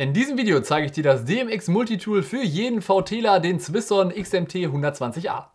In diesem Video zeige ich dir das DMX Multitool für jeden VTler, den Swisson XMT 120A.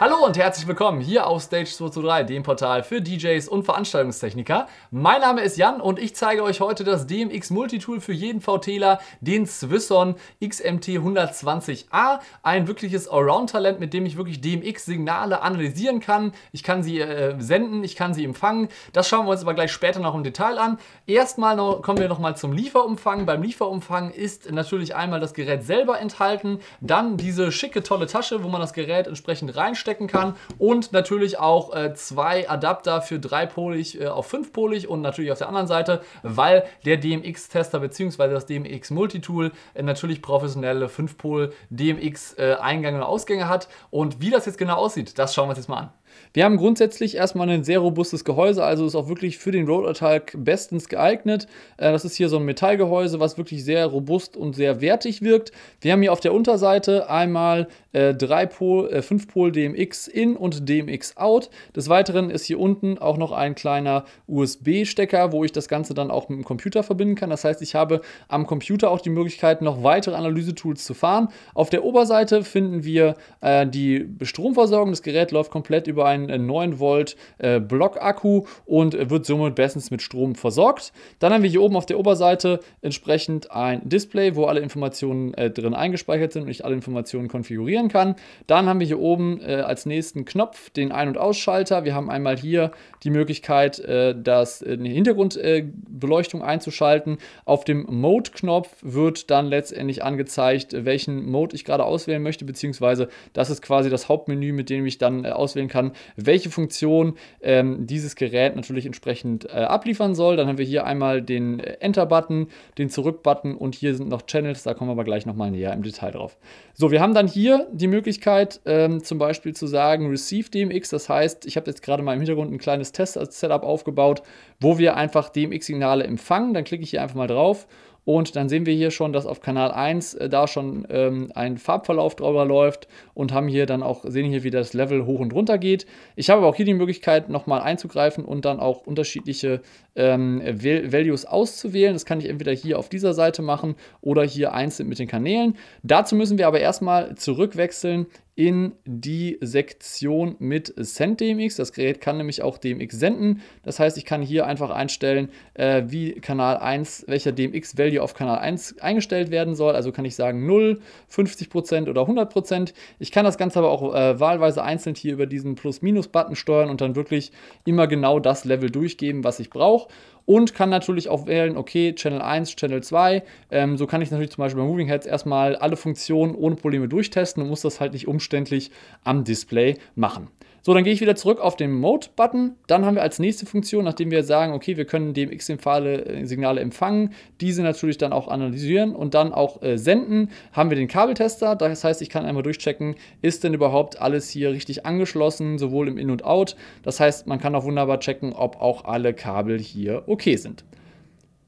Hallo und herzlich willkommen hier auf Stage 223, dem Portal für DJs und Veranstaltungstechniker. Mein Name ist Jan und ich zeige euch heute das DMX Multitool für jeden VTler, den Swisson XMT 120A. Ein wirkliches Allround-Talent, mit dem ich wirklich DMX-Signale analysieren kann. Ich kann sie äh, senden, ich kann sie empfangen. Das schauen wir uns aber gleich später noch im Detail an. Erstmal noch, kommen wir nochmal zum Lieferumfang. Beim Lieferumfang ist natürlich einmal das Gerät selber enthalten, dann diese schicke, tolle Tasche, wo man das Gerät entsprechend reinstellt stecken kann und natürlich auch äh, zwei Adapter für dreipolig äh, auf fünfpolig und natürlich auf der anderen Seite, weil der DMX-Tester bzw. das DMX Multitool äh, natürlich professionelle 5-Pol DMX äh, und Ausgänge hat und wie das jetzt genau aussieht, das schauen wir uns jetzt mal an. Wir haben grundsätzlich erstmal ein sehr robustes Gehäuse, also ist auch wirklich für den Road-Attack bestens geeignet. Äh, das ist hier so ein Metallgehäuse, was wirklich sehr robust und sehr wertig wirkt. Wir haben hier auf der Unterseite einmal äh, 3-Pol, äh, 5-Pol DMX in und DMX out. Des Weiteren ist hier unten auch noch ein kleiner USB-Stecker, wo ich das Ganze dann auch mit dem Computer verbinden kann. Das heißt, ich habe am Computer auch die Möglichkeit, noch weitere Analysetools zu fahren. Auf der Oberseite finden wir äh, die Stromversorgung. Das Gerät läuft komplett über einen 9 Volt äh, Blockakku und wird somit bestens mit Strom versorgt. Dann haben wir hier oben auf der Oberseite entsprechend ein Display, wo alle Informationen äh, drin eingespeichert sind und ich alle Informationen konfigurieren kann. Dann haben wir hier oben äh, als nächsten Knopf den Ein- und Ausschalter. Wir haben einmal hier die Möglichkeit, äh, das, äh, eine Hintergrundbeleuchtung einzuschalten. Auf dem Mode-Knopf wird dann letztendlich angezeigt, welchen Mode ich gerade auswählen möchte, beziehungsweise das ist quasi das Hauptmenü, mit dem ich dann äh, auswählen kann, welche Funktion ähm, dieses Gerät natürlich entsprechend äh, abliefern soll. Dann haben wir hier einmal den äh, Enter-Button, den Zurück-Button und hier sind noch Channels, da kommen wir aber gleich nochmal näher im Detail drauf. So, wir haben dann hier die Möglichkeit, ähm, zum Beispiel zu sagen Receive DMX, das heißt, ich habe jetzt gerade mal im Hintergrund ein kleines Test-Setup aufgebaut, wo wir einfach DMX-Signale empfangen. Dann klicke ich hier einfach mal drauf und dann sehen wir hier schon, dass auf Kanal 1 äh, da schon ähm, ein Farbverlauf drüber läuft und haben hier dann auch, sehen hier, wie das Level hoch und runter geht. Ich habe aber auch hier die Möglichkeit, nochmal einzugreifen und dann auch unterschiedliche ähm, Values auszuwählen. Das kann ich entweder hier auf dieser Seite machen oder hier einzeln mit den Kanälen. Dazu müssen wir aber erstmal zurückwechseln in die Sektion mit SendDMX. Das Gerät kann nämlich auch DMX senden. Das heißt, ich kann hier einfach einstellen, äh, wie Kanal 1, welcher DMX-Value auf Kanal 1 eingestellt werden soll. Also kann ich sagen 0, 50% oder 100%. Ich kann das Ganze aber auch äh, wahlweise einzeln hier über diesen Plus-Minus-Button steuern und dann wirklich immer genau das Level durchgeben, was ich brauche und kann natürlich auch wählen, okay, Channel 1, Channel 2. Ähm, so kann ich natürlich zum Beispiel bei Moving Heads erstmal alle Funktionen ohne Probleme durchtesten und muss das halt nicht umständlich am Display machen. So, dann gehe ich wieder zurück auf den Mode-Button. Dann haben wir als nächste Funktion, nachdem wir sagen, okay, wir können DMX-Signale empfangen, diese natürlich dann auch analysieren und dann auch äh, senden, haben wir den Kabeltester. Das heißt, ich kann einmal durchchecken, ist denn überhaupt alles hier richtig angeschlossen, sowohl im In- und Out. Das heißt, man kann auch wunderbar checken, ob auch alle Kabel hier okay sind.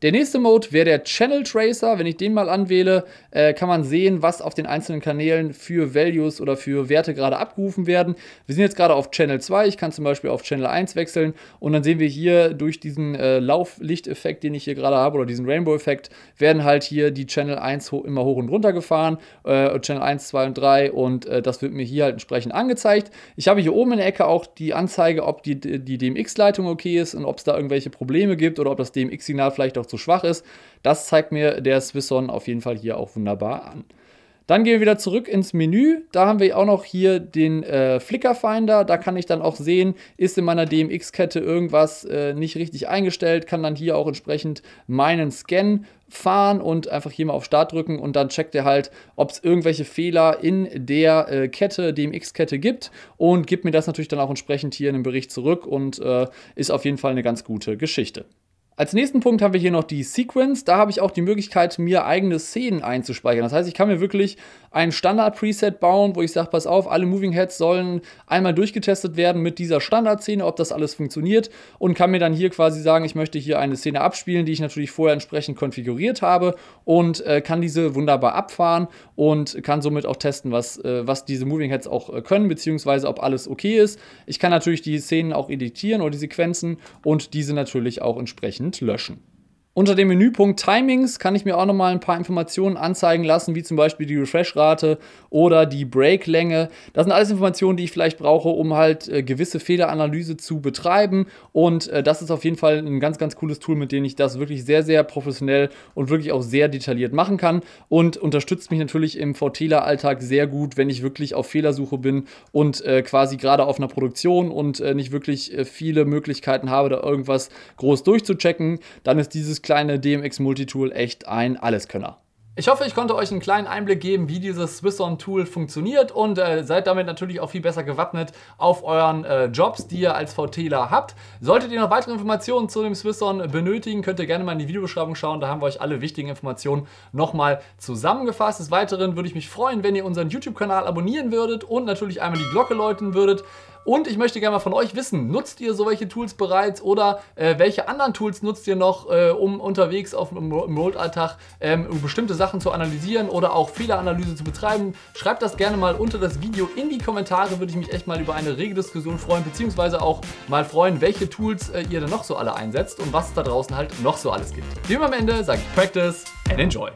Der nächste Mode wäre der Channel Tracer. Wenn ich den mal anwähle, äh, kann man sehen, was auf den einzelnen Kanälen für Values oder für Werte gerade abgerufen werden. Wir sind jetzt gerade auf Channel 2. Ich kann zum Beispiel auf Channel 1 wechseln und dann sehen wir hier durch diesen äh, Lauflichteffekt, den ich hier gerade habe, oder diesen Rainbow-Effekt, werden halt hier die Channel 1 ho immer hoch und runter gefahren. Äh, Channel 1, 2 und 3 und äh, das wird mir hier halt entsprechend angezeigt. Ich habe hier oben in der Ecke auch die Anzeige, ob die, die DMX-Leitung okay ist und ob es da irgendwelche Probleme gibt oder ob das DMX-Signal vielleicht auch zu schwach ist. Das zeigt mir der Swisson auf jeden Fall hier auch wunderbar an. Dann gehen wir wieder zurück ins Menü. Da haben wir auch noch hier den äh, Flicker Finder. Da kann ich dann auch sehen, ist in meiner DMX-Kette irgendwas äh, nicht richtig eingestellt. Kann dann hier auch entsprechend meinen Scan fahren und einfach hier mal auf Start drücken und dann checkt er halt, ob es irgendwelche Fehler in der äh, Kette, DMX-Kette gibt und gibt mir das natürlich dann auch entsprechend hier in den Bericht zurück und äh, ist auf jeden Fall eine ganz gute Geschichte. Als nächsten Punkt haben wir hier noch die Sequence. Da habe ich auch die Möglichkeit, mir eigene Szenen einzuspeichern. Das heißt, ich kann mir wirklich ein Standard-Preset bauen, wo ich sage, pass auf, alle Moving Heads sollen einmal durchgetestet werden mit dieser Standardszene, ob das alles funktioniert und kann mir dann hier quasi sagen, ich möchte hier eine Szene abspielen, die ich natürlich vorher entsprechend konfiguriert habe und äh, kann diese wunderbar abfahren und kann somit auch testen, was, äh, was diese Moving Heads auch äh, können, beziehungsweise ob alles okay ist. Ich kann natürlich die Szenen auch editieren oder die Sequenzen und diese natürlich auch entsprechend löschen. Unter dem Menüpunkt Timings kann ich mir auch nochmal ein paar Informationen anzeigen lassen, wie zum Beispiel die Refresh-Rate oder die Break-Länge. Das sind alles Informationen, die ich vielleicht brauche, um halt äh, gewisse Fehleranalyse zu betreiben. Und äh, das ist auf jeden Fall ein ganz, ganz cooles Tool, mit dem ich das wirklich sehr, sehr professionell und wirklich auch sehr detailliert machen kann. Und unterstützt mich natürlich im VTler-Alltag sehr gut, wenn ich wirklich auf Fehlersuche bin und äh, quasi gerade auf einer Produktion und äh, nicht wirklich äh, viele Möglichkeiten habe, da irgendwas groß durchzuchecken. Dann ist dieses kleine DMX Multitool echt ein Alleskönner. Ich hoffe, ich konnte euch einen kleinen Einblick geben, wie dieses Swisson-Tool funktioniert und äh, seid damit natürlich auch viel besser gewappnet auf euren äh, Jobs, die ihr als VTler habt. Solltet ihr noch weitere Informationen zu dem Swisson benötigen, könnt ihr gerne mal in die Videobeschreibung schauen. Da haben wir euch alle wichtigen Informationen nochmal zusammengefasst. Des Weiteren würde ich mich freuen, wenn ihr unseren YouTube-Kanal abonnieren würdet und natürlich einmal die Glocke läuten würdet. Und ich möchte gerne mal von euch wissen, nutzt ihr solche Tools bereits oder äh, welche anderen Tools nutzt ihr noch, äh, um unterwegs auf, im Rollalltag ähm, bestimmte Sachen zu analysieren oder auch Fehleranalyse zu betreiben? Schreibt das gerne mal unter das Video in die Kommentare, würde ich mich echt mal über eine rege Diskussion freuen, beziehungsweise auch mal freuen, welche Tools äh, ihr denn noch so alle einsetzt und was es da draußen halt noch so alles gibt. Wie immer am Ende sage ich Practice and Enjoy.